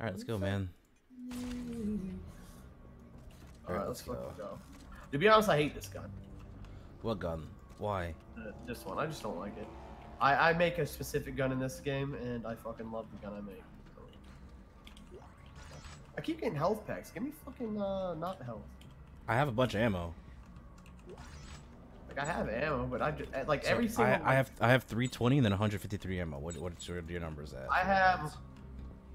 Alright, let's go, man. Alright, let's fucking go. To be honest, I hate this gun. What gun? Why? Uh, this one, I just don't like it. I, I make a specific gun in this game, and I fucking love the gun I make. I keep getting health packs. Give me fucking, uh, not health. I have a bunch of ammo. Like, I have ammo, but I just, like, So every single I, I have I have 320 and then 153 ammo. What what's your, your numbers at? I have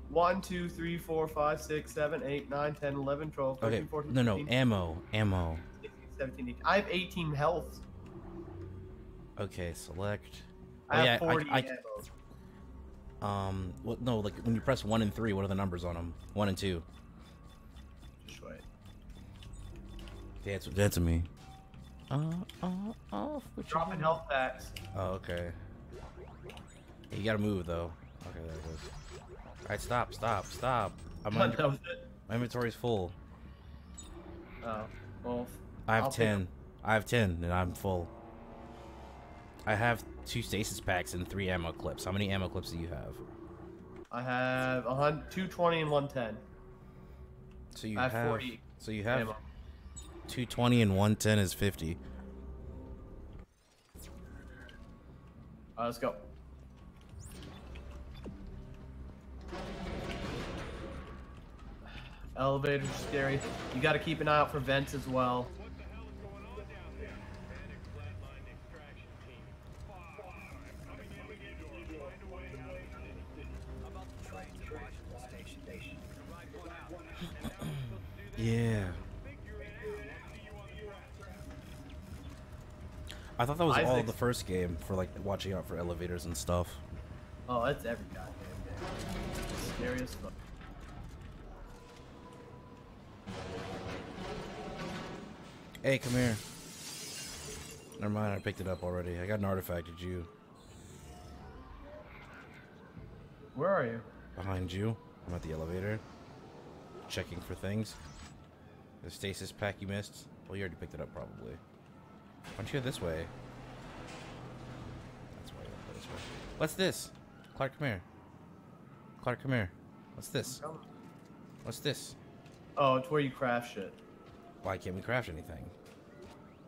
1, 2, 3, 4, 5, 6, 7, 8, 9, 10, 11, 12, 13, Okay, 14, no, no, 15, ammo, ammo. 16, 17, 18. I have 18 health. Okay, select. I Oh, have yeah, 40 I, ammo. I, um, well, no, like when you press one and three, what are the numbers on them? One and two. Just wait. Dance, dance to me. Uh, uh, off. You Dropping health packs. Oh, okay. You gotta move though. Okay, there it goes. All right, stop, stop, stop. I'm that on, was it. my inventory's full. Oh, well. I have I'll ten. I have ten, and I'm full. I have two stasis packs and three ammo clips. How many ammo clips do you have? I have a hun- 220 and 110. So you I have have. 40 So you have ammo. 220 and 110 is 50. Alright, let's go. Elevator's are scary. You gotta keep an eye out for vents as well. Yeah. I thought that was all the first game for like watching out for elevators and stuff. Oh, that's every goddamn game. Scary as fuck. Hey, come here. Never mind, I picked it up already. I got an artifact. Did you? Where are you? Behind you. I'm at the elevator. Checking for things. The stasis pack you missed. Well, you already picked it up probably. Why don't you go this way? That's why you don't go this way. What's this? Clark, come here. Clark, come here. What's this? What's this? Oh, it's where you craft shit. Why can't we craft anything?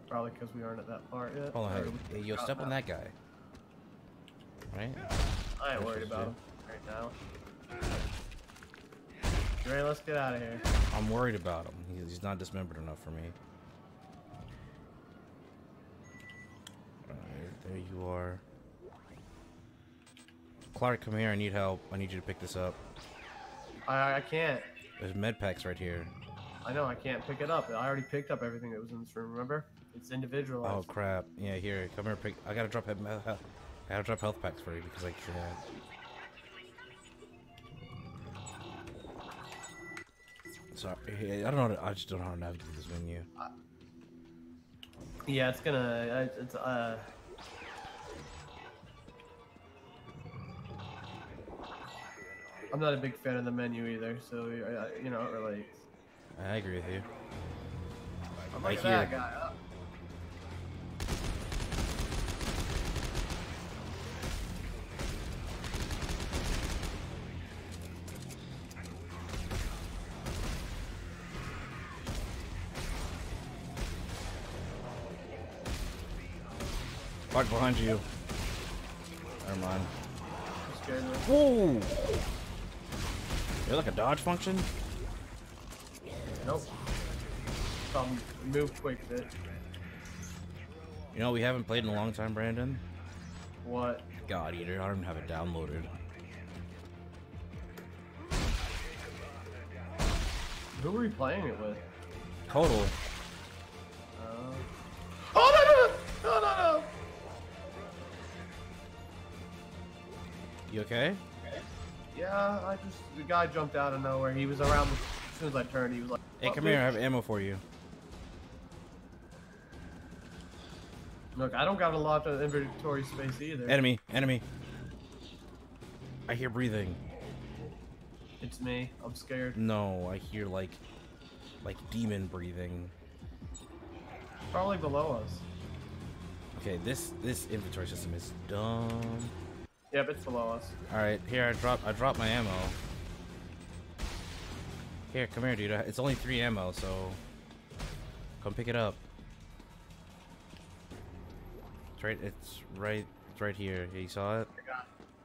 Probably because we aren't at that part yet. Hold on, hey, we hey, yo, forgot step on that guy. Right? I ain't worried about him right now. Dre, let's get out of here. I'm worried about him. He's, he's not dismembered enough for me. Alright, there you are. Clark, come here. I need help. I need you to pick this up. I, I can't. There's med packs right here. I know I can't pick it up. I already picked up everything that was in this room. Remember? It's individualized. Oh crap! Yeah, here, come here. Pick. I gotta drop. Health, I gotta drop health packs for you because I can't. Sorry, I don't know. I just don't know how to navigate this menu. Yeah, it's gonna. uh, It's uh. I'm not a big fan of the menu either, so uh, you know it relates. I agree with you. I'm Right here. guy. Up. Clark behind you. Never mind. I'm scared of it. Whoa! You're like a dodge function? Nope. Um, move quick fit. You know, we haven't played in a long time, Brandon. What? God Eater, I don't even have it downloaded. Who were we playing it with? Total. Uh... Oh no no no no no! You okay? Yeah, I just the guy jumped out of nowhere. He was around as soon as I turned. He was like, Hey, "What, come here. I have ammo for you. Look, I don't got a lot of inventory space either. Enemy, enemy. I hear breathing. It's me. I'm scared. No, I hear like, like demon breathing. Probably below us. Okay, this this inventory system is dumb. Yep, it's below us. All right, here I drop I drop my ammo. Here, come here, dude. It's only three ammo, so come pick it up. It's right. It's right. It's right here. Yeah, you saw it.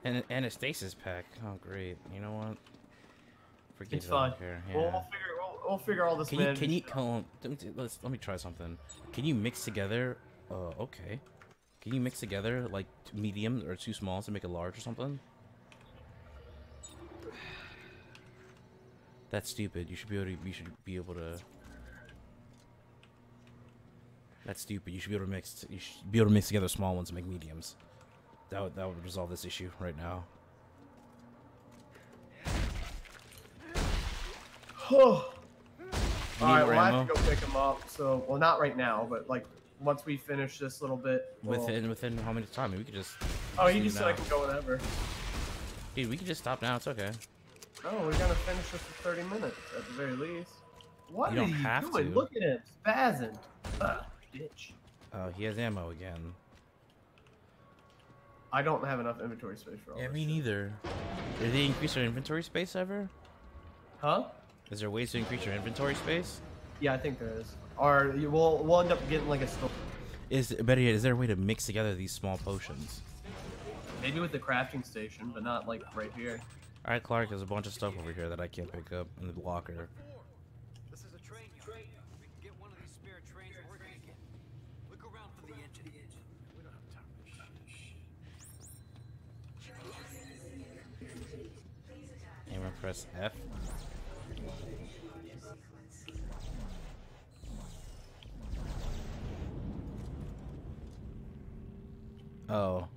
And and a stasis pack. Oh great. You know what? Forget It's fine. don't care. We'll, we'll figure we'll, we'll figure all this. Can you can you come? Let me, let's, let me try something. Can you mix together? Uh, okay. Can you mix together like medium or two smalls to make a large or something? That's stupid. You should be able to. You should be able to. That's stupid. You should be able to mix. You should be able to mix together small ones and make mediums. That would that would resolve this issue right now. All You right, need I have to go pick him up. So, well, not right now, but like once we finish this little bit. we'll- Within within how many time? We could just. Oh, leave just said I can go whenever. Dude, we can just stop now. It's okay. No, we're gonna finish this in 30 minutes at the very least. What You are don't you have doing? to. Look at him, spazzing. Ugh, bitch. Oh, he has ammo again. I don't have enough inventory space for all Yeah, this me shit. neither. Did they increase our inventory space ever? Huh? Is there ways to increase your inventory space? Yeah, I think there is. Or you will we'll end up getting like a store. Is better yet, is there a way to mix together these small potions? Maybe with the crafting station, but not like right here. All right, Clark, there's a bunch of stuff over here that I can't pick up in the locker. This is a train yard. We can get one of these spare trains working again. Look around for the engine. We don't have time for shit. Press F. Oh.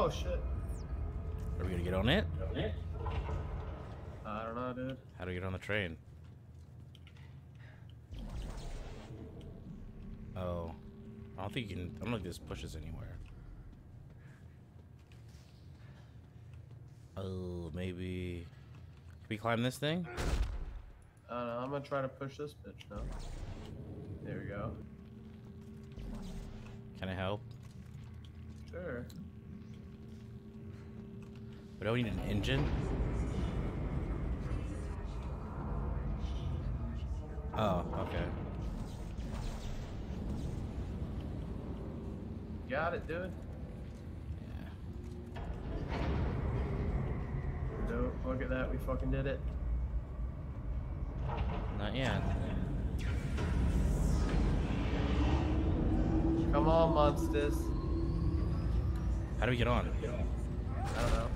Oh shit. Are we gonna get on it? I don't know, dude. How do we get on the train? Oh. I don't think you can. I don't think this pushes anywhere. Oh, maybe. Can we climb this thing? I don't know. I'm gonna try to push this bitch now. There we go. Can I help? Sure. But do we need an engine? Oh, okay. Got it, dude. Yeah. Dope. Look at that. We fucking did it. Not yet. Come on, monsters. How do we get on? I don't know.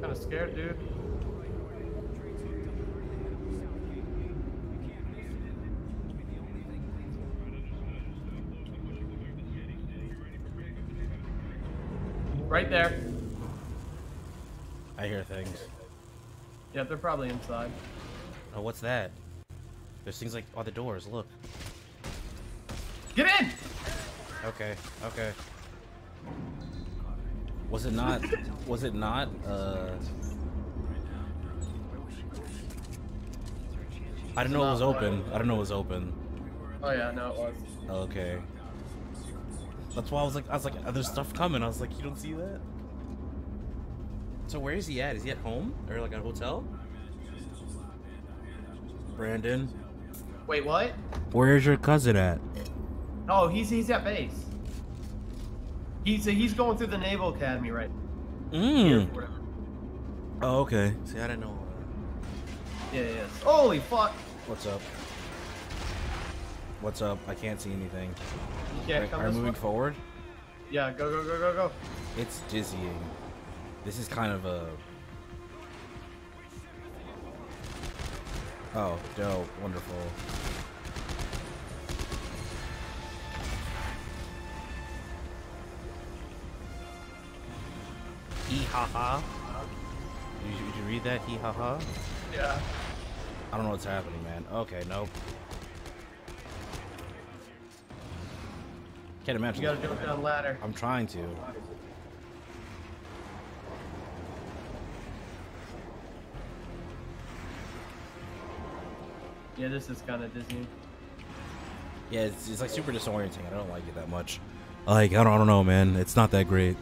Kind of scared, dude. Right there. I hear things. Yeah, they're probably inside. Oh, what's that? There's things like on the doors. Look. Get in! Okay. Okay. Was it not? Was it not? Uh. I didn't know it was open. I didn't know it was open. Oh yeah, no, it was. Okay. That's why I was like, I was like, "Oh, there's stuff coming. I was like, you don't see that? So where is he at? Is he at home or like at a hotel? Brandon, Wait, what? where's your cousin at? Oh, he's he's at base. He's he's going through the Naval Academy right. Mm. Oh, okay. See, I didn't know. Yeah, yeah. Holy fuck! What's up? What's up? I can't see anything. Are, are moving way? forward? Yeah, go go go go go. It's dizzying. This is kind of a. Oh, dope. Wonderful. Hee ha ha. Did you, did you read that? Hee ha ha? Yeah. I don't know what's happening, man. Okay, nope. Can't imagine. You gotta jump down ladder. I'm trying to. Yeah, this is kind of dizzying. Yeah, it's, it's like super disorienting. I don't like it that much. Like I don't, I don't know, man. It's not that great.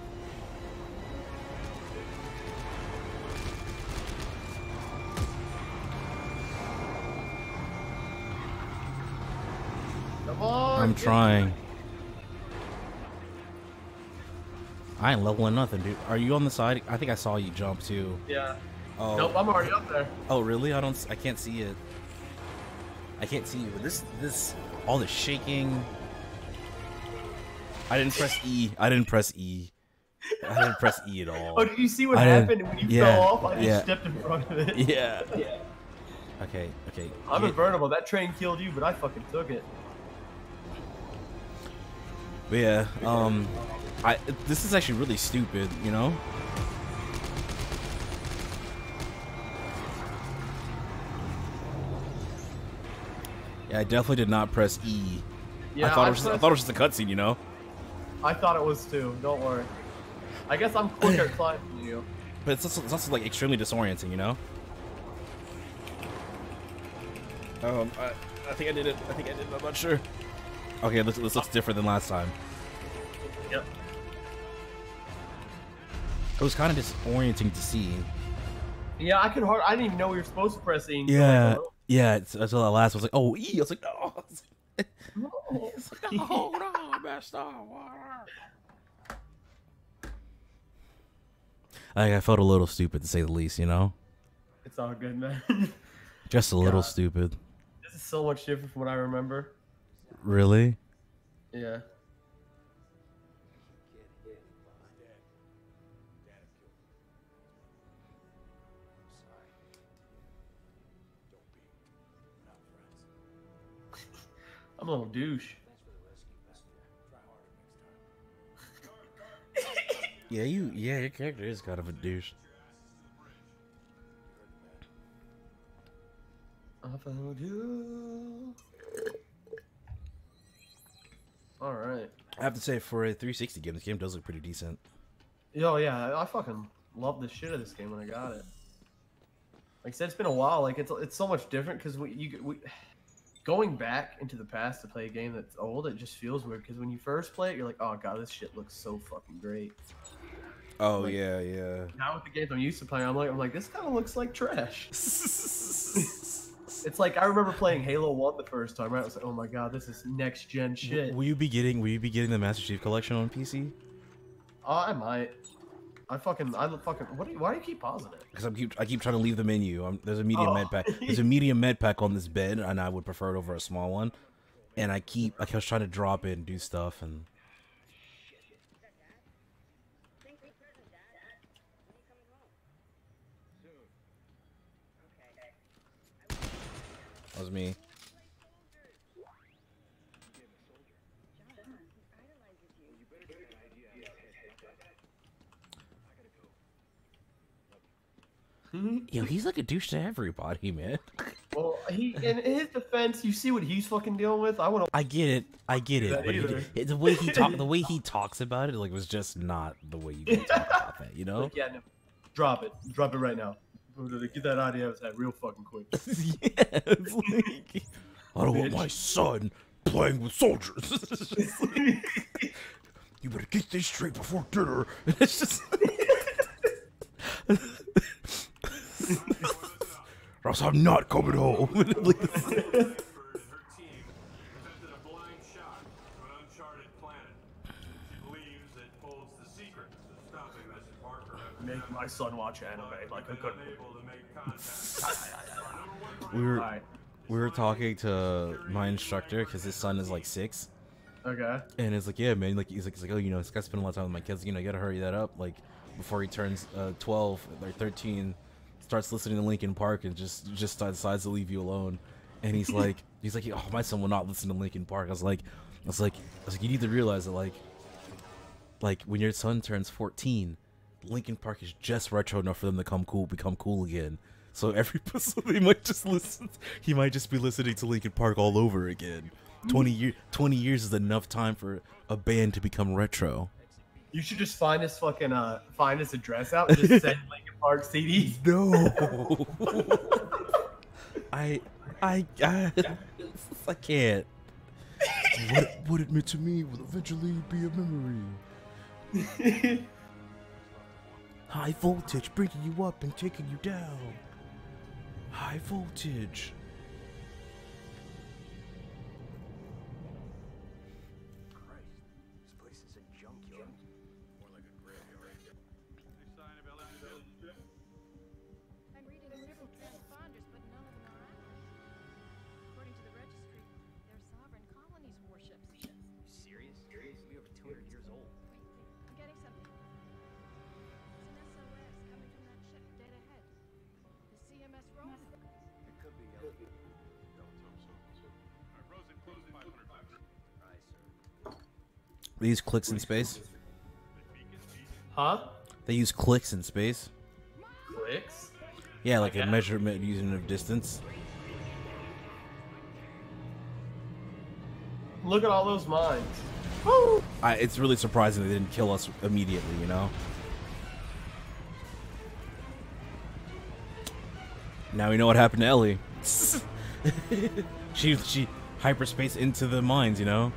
Come on. I'm trying. I ain't leveling nothing, dude. Are you on the side? I think I saw you jump too. Yeah. Oh, Nope, I'm already up there. oh, really? I don't. I can't see it. I can't see you. But this, this, all the shaking. I didn't press E. I didn't press E. I didn't press E at all. Oh, did you see what I happened when you yeah, fell off? I just yeah. stepped in front of it. Yeah. Okay. Okay. I'm yeah, invertible. That train killed you, but I fucking took it. But yeah. Um, I. This is actually really stupid. You know. Yeah, I definitely did not press E. Yeah, I thought it was. Just, I thought it was just a cutscene. You know. I thought it was too. Don't worry. I guess I'm quicker at climbing than you. But it's also, it's also like extremely disorienting, you know. Um, I, I think I did it. I think I did it. I'm not sure. Okay, this, this looks different than last time. Yep. It was kind of disorienting to see. Yeah, I could hard. I didn't even know we were supposed to press E. Yeah, like, yeah. It's, until that last, I was like, oh, E. I was like, no. oh, It's like, no, no, best of. I, I felt a little stupid to say the least, you know. It's all good, man. Just a little stupid. this is so much different from what I remember. Really? Yeah. I'm a little douche. Yeah, you. Yeah, your character is kind of a douche. I found you. All right. I have to say, for a 360 game, this game does look pretty decent. Yo, yeah, I fucking love the shit of this game when I got it. Like I said, it's been a while. Like it's it's so much different because we you we going back into the past to play a game that's old. It just feels weird because when you first play it, you're like, oh god, this shit looks so fucking great. Oh Like- yeah, yeah. Now with the games I'm used to playing, I'm like, I'm like, this kind of looks like trash. It's like I remember playing Halo One the first time. Right? I was like, oh my god, this is next gen shit. Will you be getting? Will you be getting the Master Chief Collection on PC? Oh, uh, I might. I fucking, I fucking. What? Do you, why do you keep pausing it? Because I keep I keep trying to leave the menu. i there's a medium Oh. med pack. There's a medium med pack on this bed, and I would prefer it over a small one. And I keep I was trying to drop it and do stuff, and that was me. Yo, he's like a douche to everybody, man. Well, he in his defense, you see what he's fucking dealing with. I want to. I get it, I get it, but he, the way he talk, the way he talks about it, like was just not the way you can talk about that, you know? Like, yeah, no, drop it, drop it right now. Get that out of his head real fucking quick. yeah, like, I don't want my son playing with soldiers. you better get this straight before dinner. And it's just. or else I'm not coming home. Like, Redford and her team attempted a blind shot to an uncharted planet. She believes it holds the secret to stopping Mrs. Parker and Make my son watch anime like I been couldn't. unable to make contact. we were we were talking to my instructor because his son is like six. Okay. And it's like, yeah, man. Like he's like, he's like, oh, you know, this guy's spending a lot of time with my kids. You know, you gotta hurry that up. Like before he turns uh, 12 or 13, starts listening to Linkin Park and just just decides to leave you alone. And he's like, he's like, oh, my son will not listen to Linkin Park. I was like, I was like, I was like, you need to realize that like, like when your son turns 14, Linkin Park is just retro enough for them to come cool, become cool again. So every so he might just listen. He might just be listening to Linkin Park all over again. Twenty year, twenty years is enough time for a band to become retro. You should just find his fucking uh find his address out. And just send Linkin Park CDs. No, I, I, I, I can't. what, what it meant to me will eventually be a memory. High voltage bringing you up and taking you down. High voltage. They use clicks in space. Huh? They use clicks in space. Clicks? Yeah, like a measurement using of distance. Look at all those mines. I, it's really surprising they didn't kill us immediately, you know? Now we know what happened to Ellie. she she hyperspace into the mines, you know?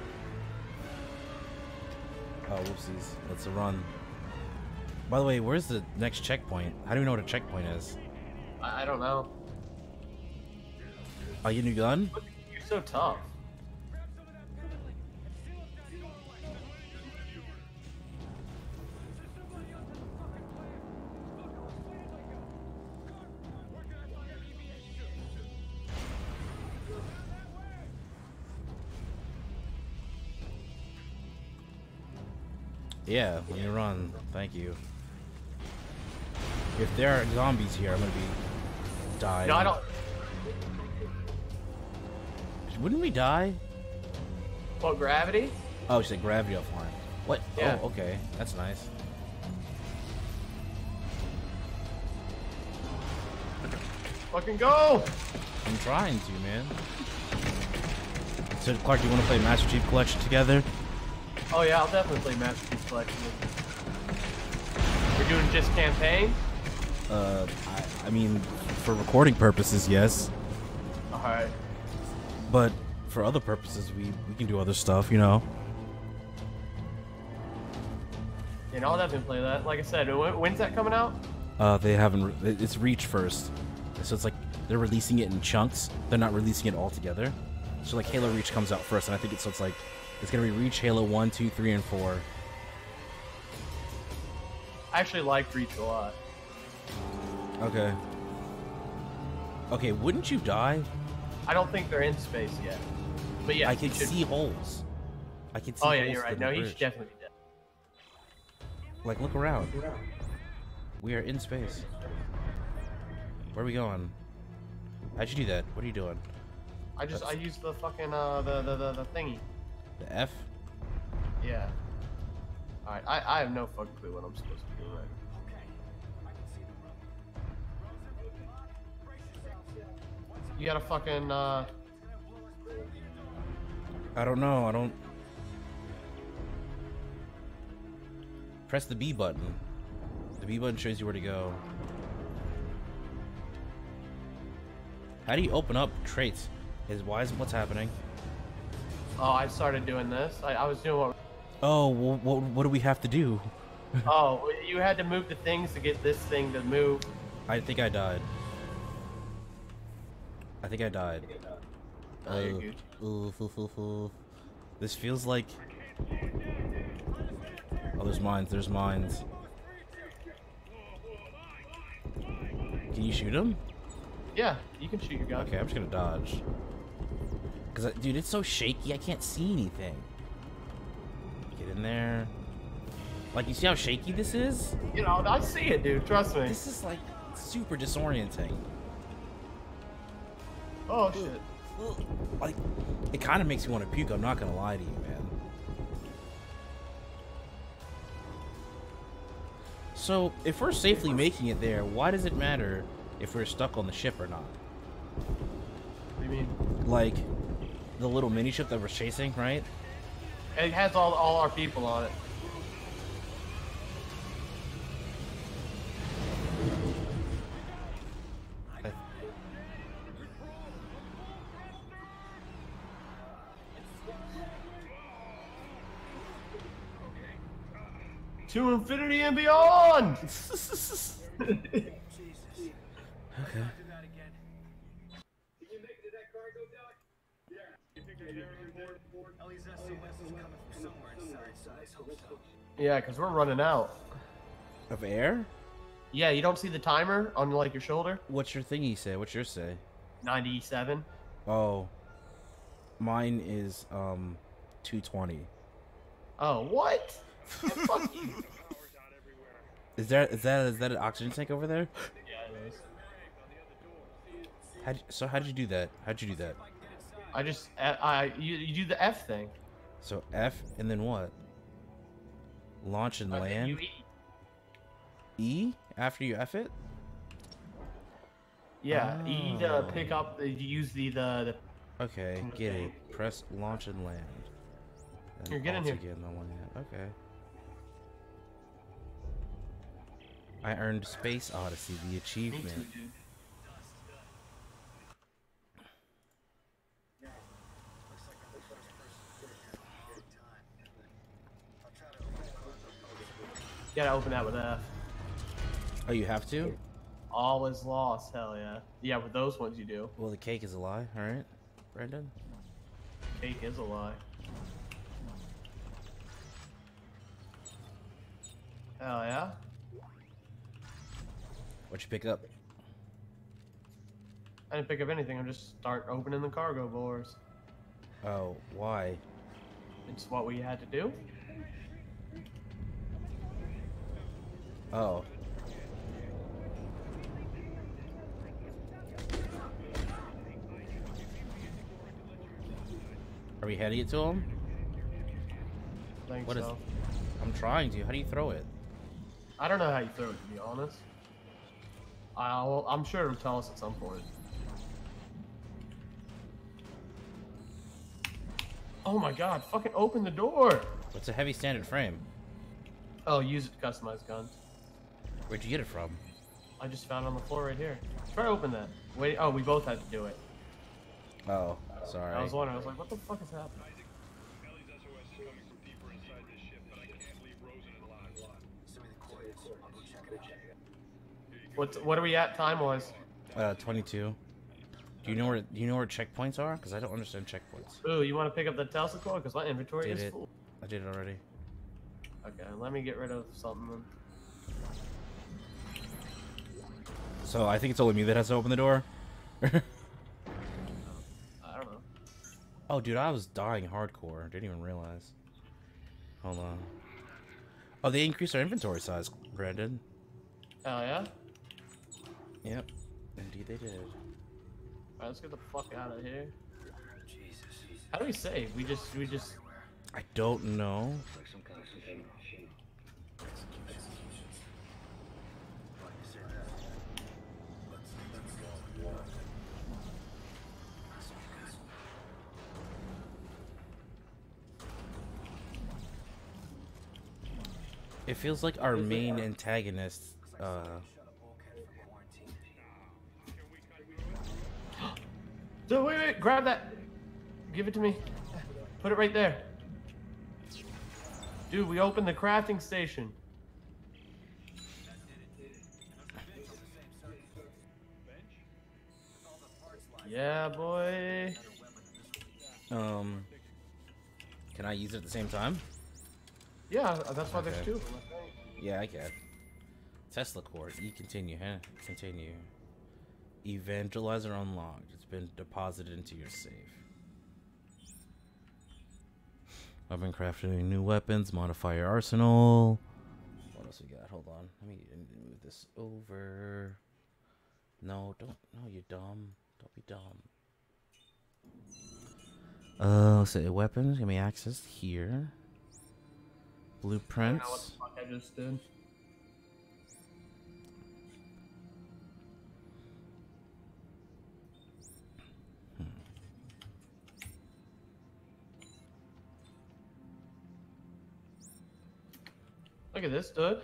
Oh, whoopsies. That's a run. By the way, where's the next checkpoint? How do we know what a checkpoint is? I, I don't know. Oh, you new gun? You're so tough. Yeah, let me run. Thank you. If there are zombies here, I'm gonna be dying. No, I don't. Wouldn't we die? What gravity? Oh, she said gravity offline. What? Oh, yeah. Oh, okay. That's nice. Fucking go! I'm trying to, man. So, Clark, do you want to play Master Chief Collection together? Oh yeah, I'll definitely play Master Chief Collection. We're doing just campaign. Uh, I, I mean, for recording purposes, yes. All right. But for other purposes, we, we can do other stuff, you know? You know, I'll definitely play that. Like I said, when's that coming out? Uh, they haven't. Re- it's Reach first, so it's like they're releasing it in chunks. They're not releasing it all together. So like Halo Reach comes out first, and I think it's so it's like it's gonna be Reach, Halo One, Two, Three, and Four. I actually like Reach a lot. Okay. Okay, wouldn't you die? I don't think they're in space yet. But yeah, I can see holes. I can see. Holes. Oh yeah, you're right. No, he should definitely be dead. Like, look around. We are in space. Where are we going? How'd you do that? What are you doing? I just I That's- used the fucking uh the the the, the thingy. The F? Yeah. All right. I I have no fucking clue what I'm supposed to do right. You gotta fucking uh. I don't know. I don't. Press the B button. The B button shows you where to go. How do you open up traits? Is why is what's happening? Oh, I started doing this. I, I was doing what. Oh, well, what, what do we have to do? Oh, you had to move the things to get this thing to move. I think I died. I think I died. Oh, Uh, good. oof, oof, oof, oof. This feels like. Oh, there's mines. There's mines. Can you shoot him? Yeah, you can shoot your gun. Okay, I'm just gonna dodge. Cause, uh, dude, it's so shaky. I can't see anything. Get in there. Like, you see how shaky this is? You know, I see it, dude. Trust me. This is like super disorienting. Oh shit. Like, it kind of makes me want to puke. I'm not gonna lie to you, man. So, if we're safely making it there, why does it matter if we're stuck on the ship or not? What do you mean? Like, the little mini ship that we're chasing, right? It has all, all our people on it. to infinity and beyond. okay. Yeah, because we're running out. Of air? Yeah, you don't see the timer on like your shoulder? What's your thingy say? What's your say? 97. Oh, mine is um, two twenty. Oh, what? Yeah, fuck you. Is that is that is that an oxygen tank over there? Yeah, it is. How so? how did you do that? How'd you do that? I just, I, you, you do the F thing. So F and then what? Launch and Uh, land. E after you F it. Yeah, E to Oh. pick up, you use the, the, Okay, get it. Press launch and land. And Here, get in alt here. Again, on land. Okay. I earned Space Odyssey, the the achievement. Me too, dude. Gotta open that with F. Oh, you have to? All is lost, hell yeah. Yeah, with those ones you do. Well, the cake is a lie. All right, Brandon. Cake is a lie. Hell yeah. What'd you pick up? I didn't pick up anything, I'm just start opening the cargo doors. Oh, why? It's what we had to do. Oh. Are we heading it to him? Think What is- so. I'm trying to. How do you throw it? I don't know how you throw it, to be honest. I'll, I'm sure it'll tell us at some point. Oh my god, fucking open the door! It's a heavy standard frame. Oh, use it to customize guns. Where'd you get it from? I just found it on the floor right here. Let's try to open that. Wait, oh, we both had to do it. Oh, sorry. I was wondering, I was like, what the fuck is happening? Ellie's SOS is coming from deeper inside this ship, but I can't leave Rosen alive. Send me the coordinates. I'll go check it out. What, what are we at time-wise? Uh, 22. Do you know where Do you know where checkpoints are? Because I don't understand checkpoints. Ooh, you want to pick up the Tesla core? Because my inventory Did is it. full. I did it already. Okay, let me get rid of something So I think it's only me that has to open the door. I don't know. oh, dude, I was dying hardcore. Didn't even realize. Hold on. Oh, they increased our inventory size, Brandon. Hell yeah? Yep. Indeed, they did. Alright, let's get the fuck out of here. Jesus. How do we save? We just, we just. I don't know. Like some kind of containment machine. Executions. Like you said, uh, let's, let's go. It feels like our main antagonist. Uh, Shut up, bulkhead for quarantine. So wait, wait, grab that. Give it to me. Put it right there. Dude, we opened the crafting station. Yeah, boy. um, can I use it at the same time? Yeah, that's why there's Okay. two. I think. Yeah, I can. Tesla core. E continue, huh? Continue. Evangelizer unlocked. It's been deposited into your safe. I've been crafting new weapons, modify your arsenal. What else we got? Hold on. Let me move this over. No, don't. No, you dumb. Don't be dumb. Uh, let's say weapons can be accessed here. I Blueprints. fuck I just did. Hmm. Look at this, dude.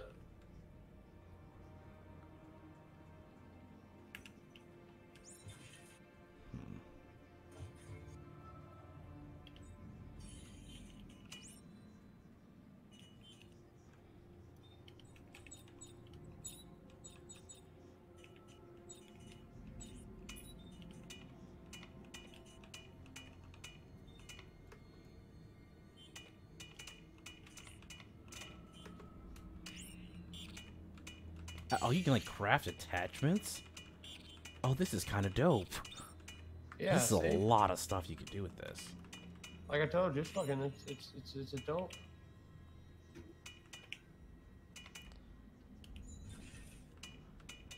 Oh, you can like craft attachments. Oh, this is kind of dope. Yeah, this is see? a lot of stuff you could do with this. like I told you, it's fucking, it's it's it's, it's a dope.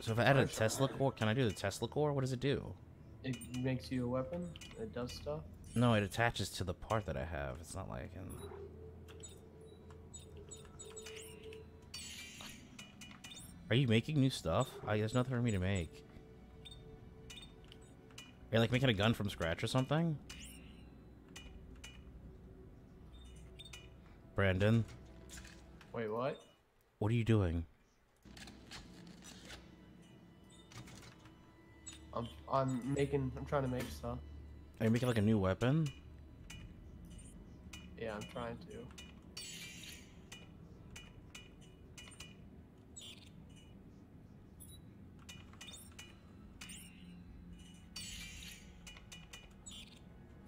So if I add a Tesla core, can I do the Tesla core? What does it do? It makes you a weapon. It does stuff. No, it attaches to the part that I have. It's not like I Are you making new stuff? I, there's nothing for me to make. Are you like making a gun from scratch or something? Brandon, Wait, what? what are you doing? I'm I'm making. I'm trying to make stuff. Are you making like a new weapon? Yeah, I'm trying to.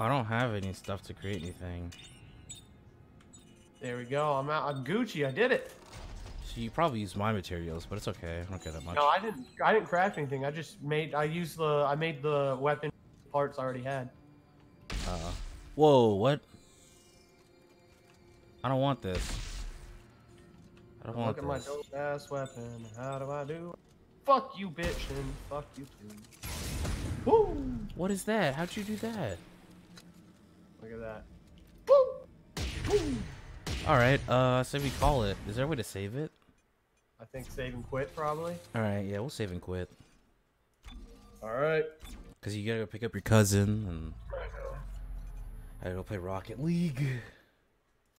I don't have any stuff to create anything. There we go. I'm out. I'm Gucci. I did it. So you probably use my materials, but it's okay. I don't care that much. No, I didn't. I didn't craft anything. I just made. I used the. I made the weapon parts I already had. Uh, whoa, what? I don't want this. I don't want Look at my dope ass weapon. How do I do? Fuck you, bitch, and fuck you too. Woo! What is that? How'd you do that? Look at that. Woo! Woo! All right, uh, say we call it. Is there a way to save it? I think save and quit probably. All right, yeah, we'll save and quit. All right. Cause you gotta go pick up your cousin, and I gotta go play Rocket League.